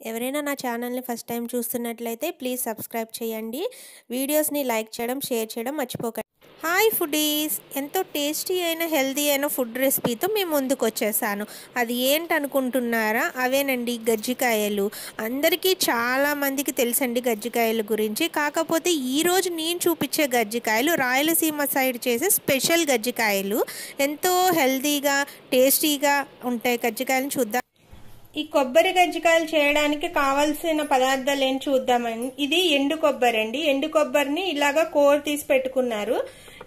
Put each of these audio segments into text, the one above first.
ఎవరైనా నా ఛానల్ని ఫస్ట్ టైం చూస్తున్నట్లయితే ప్లీజ్ సబ్స్క్రైబ్ చేయండి. వీడియోస్ని లైక్ చేయడం షేర్ చేయడం మర్చిపోకండి హాయ్ ఫుడీస్! ఎంతో టేస్టీ అయిన హెల్దీ అయిన ఫుడ్ రెసిపీతో మేము ముందుకు వచ్చేసాను. అది ఏంటనుకుంటున్నారా? అవేనండి గజ్జికాయలు. అందరికీ చాలా మందికి తెలుసండి గజ్జికాయల గురించి. కాకపోతే ఈరోజు నేను చూపించే గజ్జికాయలు రాయలసీమ సైడ్ చేసే స్పెషల్ గజ్జికాయలు. ఎంతో హెల్తీగా టేస్టీగా ఉంటాయి గజ్జికాయలను చూద్దాం. ఈ కొబ్బరి గజ్జికాయలు చేయడానికి కావాల్సిన పదార్థాలు ఏం చూద్దామని ఇది ఎండు కొబ్బరి అండి. ఎండు కొబ్బరిని ఇలాగా కోర్ తీసి పెట్టుకున్నారు.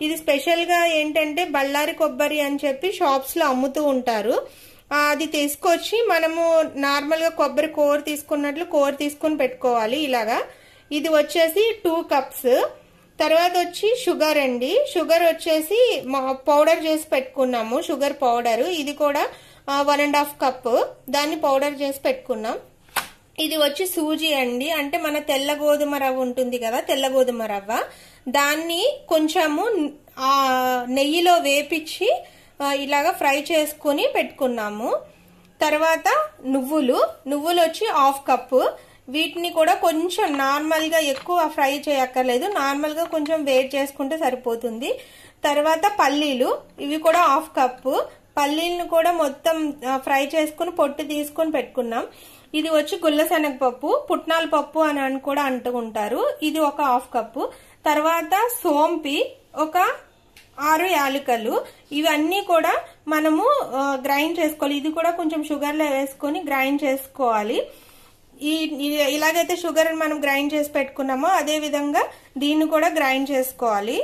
ఇది స్పెషల్గా ఏంటంటే బళ్ళారి కొబ్బరి అని చెప్పి షాప్స్లో అమ్ముతూ ఉంటారు. అది తీసుకొచ్చి మనము నార్మల్గా కొబ్బరి కోర్ తీసుకున్నట్లు కోర్ తీసుకుని పెట్టుకోవాలి ఇలాగా. ఇది వచ్చేసి టూ కప్స్ తర్వాత వచ్చి షుగర్ అండి. షుగర్ వచ్చేసి పౌడర్ చేసి పెట్టుకున్నాము. షుగర్ పౌడర్ ఇది కూడా వన్ అండ్ హాఫ్ కప్ దాన్ని పౌడర్ చేసి పెట్టుకున్నాం. ఇది వచ్చి సూజీ అండి. అంటే మన తెల్ల గోధుమ రవ్వ ఉంటుంది కదా తెల్ల గోధుమ రవ్వ. దాన్ని కొంచెము నెయ్యిలో వేపించి ఇలాగా ఫ్రై చేసుకుని పెట్టుకున్నాము. తర్వాత నువ్వులు. నువ్వులు వచ్చి హాఫ్ కప్పు వీటిని కూడా కొంచెం నార్మల్గా ఎక్కువ ఫ్రై చేయక్కర్లేదు. నార్మల్గా కొంచెం వేట్ చేసుకుంటే సరిపోతుంది. తర్వాత పల్లీలు. ఇవి కూడా హాఫ్ కప్పు పల్లీలను కూడా మొత్తం ఫ్రై చేసుకుని పొట్టు తీసుకుని పెట్టుకున్నాం. ఇది వచ్చి గుల్ల శనగపప్పు పుట్నాల పప్పు అని అని కూడా అంటుకుంటారు ఇది ఒక హాఫ్ కప్పు. తర్వాత సోంపి ఒక ఆరు యాలకలు. ఇవన్నీ కూడా మనము గ్రైండ్ చేసుకోవాలి. ఇది కూడా కొంచెం షుగర్లో వేసుకొని గ్రైండ్ చేసుకోవాలి. ఈ ఇలాగైతే షుగర్ మనం గ్రైండ్ చేసి పెట్టుకున్నామో అదే విధంగా దీన్ని కూడా గ్రైండ్ చేసుకోవాలి.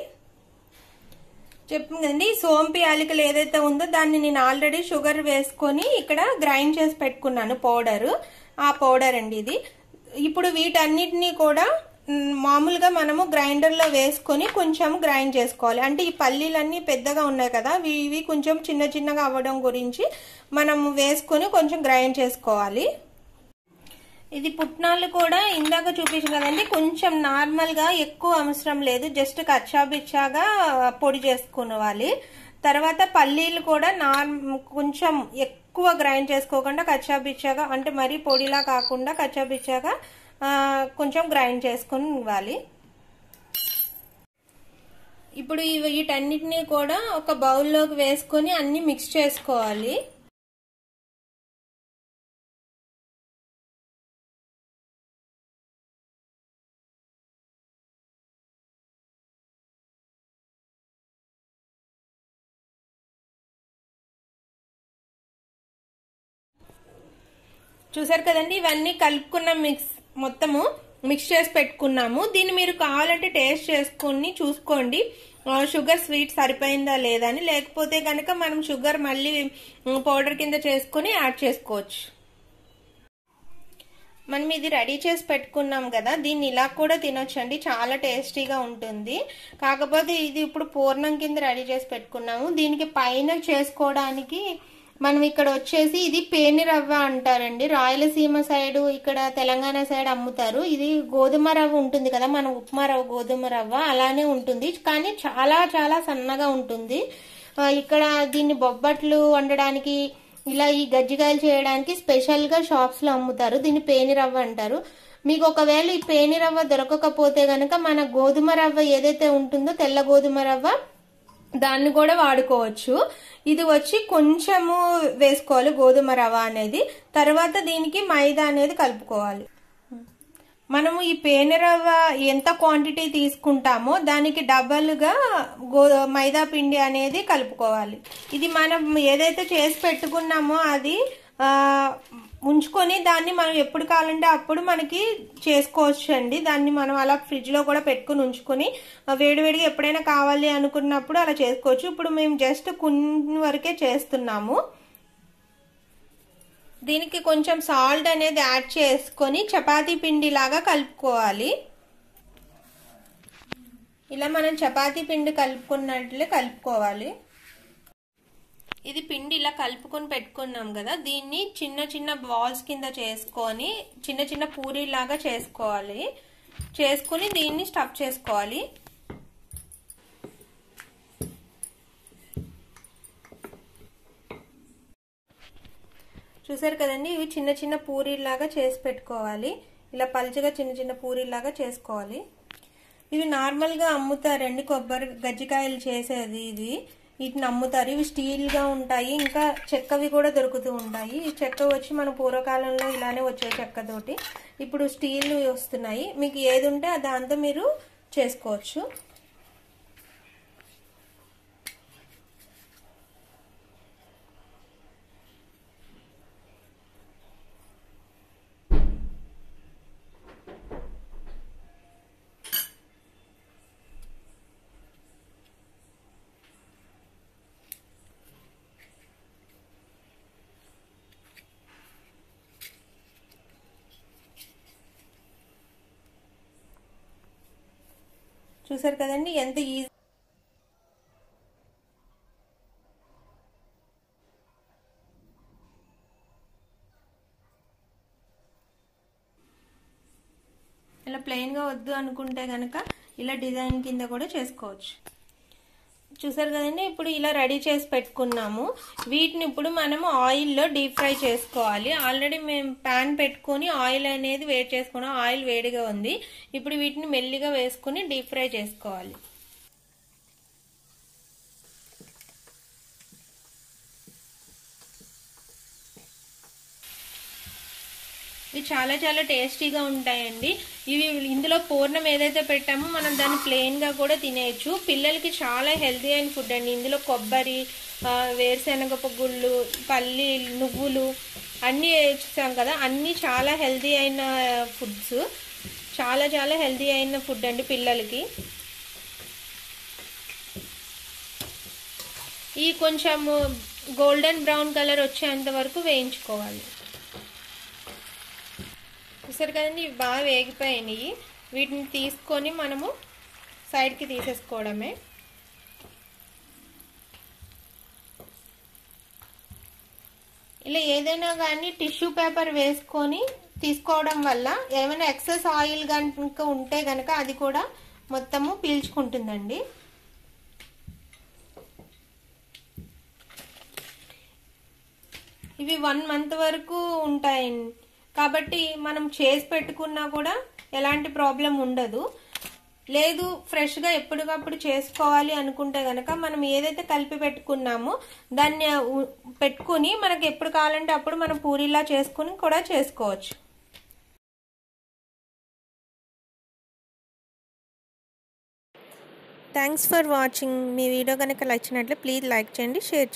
చెప్పింది కదండి సోంపి యాలకలు ఏదైతే ఉందో దాన్ని నేను ఆల్రెడీ షుగర్ వేసుకొని ఇక్కడ గ్రైండ్ చేసి పెట్టుకున్నాను పౌడర్. ఆ పౌడర్ అండి ఇది. ఇప్పుడు వీటన్నిటినీ కూడా మామూలుగా మనము గ్రైండర్లో వేసుకొని కొంచెం గ్రైండ్ చేసుకోవాలి. అంటే ఈ పల్లీలన్నీ పెద్దగా ఉన్నాయి కదా ఇవి కొంచెం చిన్న చిన్నగా అవ్వడం గురించి మనం వేసుకొని కొంచెం గ్రైండ్ చేసుకోవాలి. ఇది పుట్నాలు కూడా ఇందాక చూపించాం కదండి. కొంచెం నార్మల్గా ఎక్కువ అవసరం లేదు. జస్ట్ కచ్చాబిచ్చాగా పొడి చేసుకోవాలి తర్వాత పల్లీలు కూడా నార్ కొంచెం ఎక్కువ గ్రైండ్ చేసుకోకుండా కచ్చాబిచ్చాగా అంటే మరీ పొడిలా కాకుండా కచ్చాబిచ్చాగా కొంచెం గ్రైండ్ చేసుకుని ఇవ్వాలి ఇప్పుడు వీటన్నిటినీ కూడా ఒక బౌల్లోకి వేసుకొని అన్ని మిక్స్ చేసుకోవాలి. చూసారు కదండి? ఇవన్నీ కలుపుకున్న మిక్స్ మొత్తము మిక్స్ చేసి పెట్టుకున్నాము. దీన్ని మీరు కావాలంటే టేస్ట్ చేసుకుని చూసుకోండి. షుగర్ స్వీట్ సరిపోయిందా లేదా అని. లేకపోతే కనుక మనం షుగర్ మళ్ళీ పౌడర్ కింద చేసుకుని యాడ్ చేసుకోవచ్చు. మనం ఇది రెడీ చేసి పెట్టుకున్నాం కదా దీన్ని ఇలా కూడా తినొచ్చండి. చాలా టేస్టీగా ఉంటుంది. కాకపోతే ఇది ఇప్పుడు పూర్ణం కింద రెడీ చేసి పెట్టుకున్నాము. దీనికి పైన చేసుకోవడానికి మనం ఇక్కడ వచ్చేసి ఇది పేని రవ్వ అంటారండి. రాయలసీమ సైడ్ ఇక్కడ తెలంగాణ సైడ్ అమ్ముతారు. ఇది గోధుమ రవ్వ ఉంటుంది కదా మన ఉప్మా రవ్వ గోధుమ రవ్వ అలానే ఉంటుంది. కానీ చాలా చాలా సన్నగా ఉంటుంది. ఇక్కడ దీన్ని బొబ్బట్లు వండడానికి ఇలా ఈ గజ్జికాయలు చేయడానికి స్పెషల్గా షాప్స్లో అమ్ముతారు. దీన్ని పేని రవ్వ అంటారు. మీకు ఒకవేళ ఈ పేని రవ్వ దొరకకపోతే గనక మన గోధుమ రవ్వ ఏదైతే ఉంటుందో తెల్ల గోధుమ రవ్వ దాన్ని కూడా వాడుకోవచ్చు. ఇది వచ్చి కొంచెము వేసుకోవాలి గోధుమ రవ్వ అనేది. తర్వాత దీనికి మైదా అనేది కలుపుకోవాలి. మనము ఈ పేనె రవ్వ ఎంత క్వాంటిటీ తీసుకుంటామో దానికి డబల్గా గో మైదా పిండి అనేది కలుపుకోవాలి. ఇది మనం ఏదైతే చేసి పెట్టుకున్నామో అది ఉంచుకొని దాన్ని మనం ఎప్పుడు కావాలంటే అప్పుడు మనకి చేసుకోవచ్చు అండి దాన్ని మనం అలా ఫ్రిడ్జ్లో కూడా పెట్టుకుని ఉంచుకొని వేడివేడిగా ఎప్పుడైనా కావాలి అనుకున్నప్పుడు అలా చేసుకోవచ్చు. ఇప్పుడు మేము జస్ట్ కొన్ని వరకే చేస్తున్నాము. దీనికి కొంచెం సాల్ట్ అనేది యాడ్ చేసుకొని చపాతీ పిండి లాగా కలుపుకోవాలి. ఇలా మనం చపాతీ పిండి కలుపుకున్నట్లే కలుపుకోవాలి. ఇది పిండి ఇలా కలుపుకొని పెట్టుకున్నాం కదా దీన్ని చిన్న చిన్న బాల్స్ కింద చేసుకొని చిన్న చిన్న పూరీలాగా చేసుకోవాలి. చేసుకుని దీన్ని స్టఫ్ చేసుకోవాలి. చూసారు కదండి ఇవి చిన్న చిన్న పూరీలాగా చేసి పెట్టుకోవాలి. ఇలా పలుచగా చిన్న చిన్న పూరీలాగా చేసుకోవాలి. ఇవి నార్మల్గా అమ్ముతారండి కొబ్బరి గజ్జికాయలు చేసేది ఇది. వీటిని అమ్ముతారు ఇవి స్టీల్గా ఉంటాయి. ఇంకా చెక్కవి కూడా దొరుకుతూ ఉంటాయి. ఈ చెక్క వచ్చి మన పూర్వకాలంలో ఇలానే వచ్చే చెక్కతోటి. ఇప్పుడు స్టీల్ వస్తున్నాయి. మీకు ఏది ఉంటే దాంతో మీరు చేసుకోవచ్చు. చూసారు కదండి ఎంత ఈజీ ఇలా ప్లెయిన్గా వద్దు అనుకుంటే కనుక ఇలా డిజైన్ కింద కూడా చేసుకోవచ్చు. చూసారు కదండి? ఇప్పుడు ఇలా రెడీ చేసి పెట్టుకున్నాము. వీటిని ఇప్పుడు మనము ఆయిల్లో డీప్ ఫ్రై చేసుకోవాలి. ఆల్రెడీ మేము ప్యాన్ పెట్టుకొని ఆయిల్ అనేది వేడి చేసుకున్నాం ఆయిల్ వేడిగా ఉంది. ఇప్పుడు వీటిని మెల్లిగా వేసుకుని డీప్ ఫ్రై చేసుకోవాలి. ఇవి చాలా చాలా టేస్టీగా ఉంటాయండి. ఇవి ఇందులో పూర్ణం ఏదైతే పెట్టామో మనం దాన్ని ప్లెయిన్గా కూడా తినేయచ్చు. పిల్లలకి చాలా హెల్తీ అయిన ఫుడ్ అండి. ఇందులో కొబ్బరి వేరుశనగ గుళ్ళు పల్లి నువ్వులు అన్నీ వేస్తాం కదా. అన్నీ చాలా హెల్తీ అయిన ఫుడ్స్ చాలా చాలా హెల్తీ అయిన ఫుడ్ అండి పిల్లలకి. ఈ కొంచెము గోల్డెన్ బ్రౌన్ కలర్ వచ్చేంత వరకు వేయించుకోవాలి. చూసారు కదండి ఇవి బాగా వేగిపోయినాయి. వీటిని తీసుకొని మనము సైడ్కి తీసేసుకోవడమే. ఇలా ఏదైనా కానీ టిష్యూ పేపర్ వేసుకొని తీసుకోవడం వల్ల ఏమైనా ఎక్సెస్ ఆయిల్ కనుక ఉంటే కనుక అది కూడా మొత్తము పీల్చుకుంటుందండి. ఇవి వన్ మంత్ వరకు ఉంటాయి కాబట్టి మనం చేసి పెట్టుకున్నా కూడా ఎలాంటి ప్రాబ్లం ఉండదు. లేదు ఫ్రెష్గా ఎప్పటికప్పుడు చేసుకోవాలి అనుకుంటే గనక మనం ఏదైతే కలిపి పెట్టుకున్నామో దాన్ని పెట్టుకుని మనకి ఎప్పుడు కావాలంటే అప్పుడు మనం పూరిలా చేసుకుని కూడా చేసుకోవచ్చు. థ్యాంక్స్ ఫర్ వాచింగ్ మీ వీడియో కనుక నచ్చినట్లు ప్లీజ్ లైక్ చేయండి షేర్ చేయండి.